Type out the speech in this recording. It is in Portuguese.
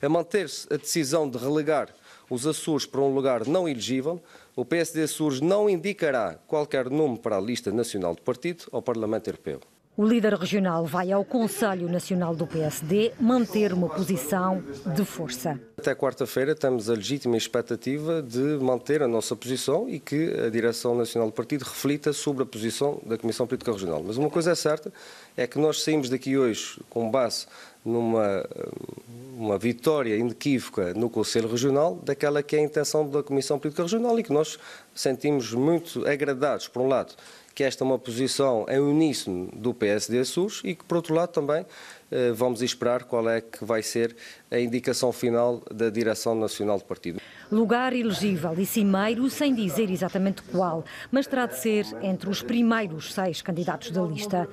A manter-se a decisão de relegar os Açores para um lugar não elegível, o PSD Açores não indicará qualquer nome para a lista nacional de partido ao Parlamento Europeu. O líder regional vai ao Conselho Nacional do PSD manter uma posição de força. Até quarta-feira temos a legítima expectativa de manter a nossa posição e que a direção nacional do partido reflita sobre a posição da Comissão Política Regional. Mas uma coisa é certa, é que nós saímos daqui hoje com base numa uma vitória inequívoca no Conselho Regional daquela que é a intenção da Comissão Política Regional e que nós sentimos muito agradados, por um lado, que esta é uma posição em uníssono do PSD SUS e que, por outro lado, também eh, vamos esperar qual é que vai ser a indicação final da Direção Nacional do Partido. Lugar elegível e cimeiro, sem dizer exatamente qual, mas terá de ser entre os primeiros seis candidatos da lista.